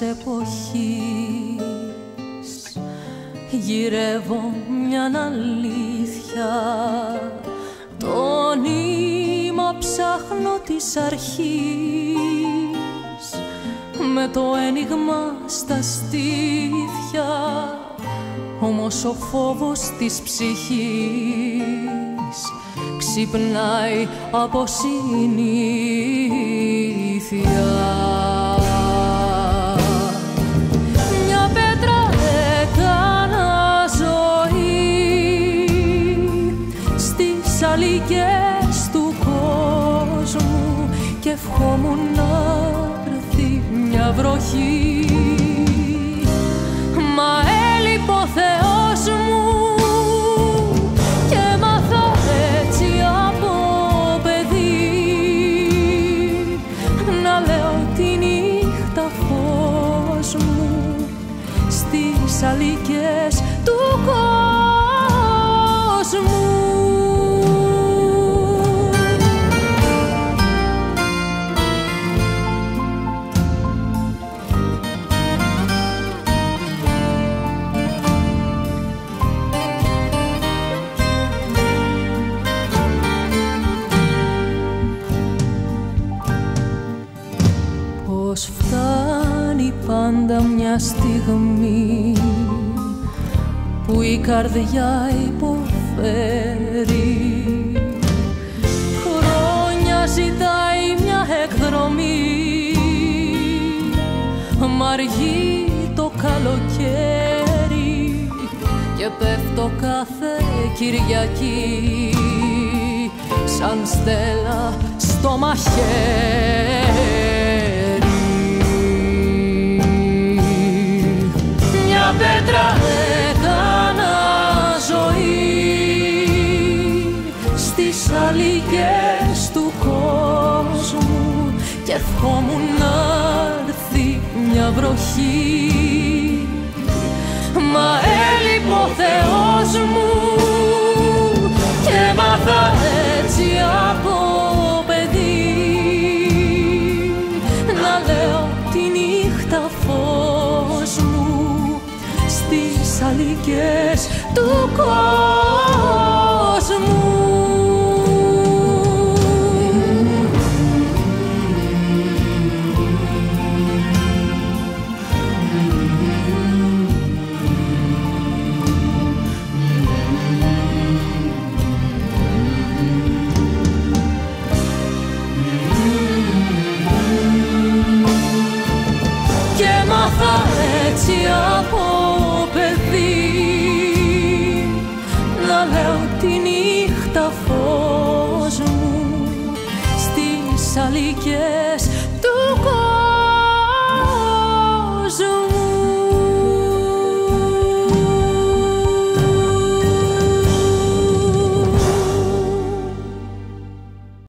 εποχής. Γυρεύω μια αλήθεια. Το νήμα ψάχνω της αρχής. Με το ένιγμα στα στήθια. Όμως ο φόβος της ψυχής ξυπνάει από συνήθεια σαλίκες του κόσμου και ευχόμουν να έρθει μια βροχή. Μα έλειπε ο Θεός μου και μάθα έτσι από παιδί να λέω τη νύχτα φως μου στις αλικές του κόσμου πάντα μια στιγμή που η καρδιά υποφέρει. Χρόνια ζητάει μια εκδρομή. Μ' αργεί το καλοκαίρι και πέφτω κάθε Κυριακή σαν στέλα στο μαχαίρι πέτρα έκανα ζωή. Στις αλικές του κόσμου και ευχόμουν να έρθει μια βροχή. Μα έλειπε ο Θεός μου και μάθα έτσι από αλικές του κόσμου τις αλήκες του κόσμου.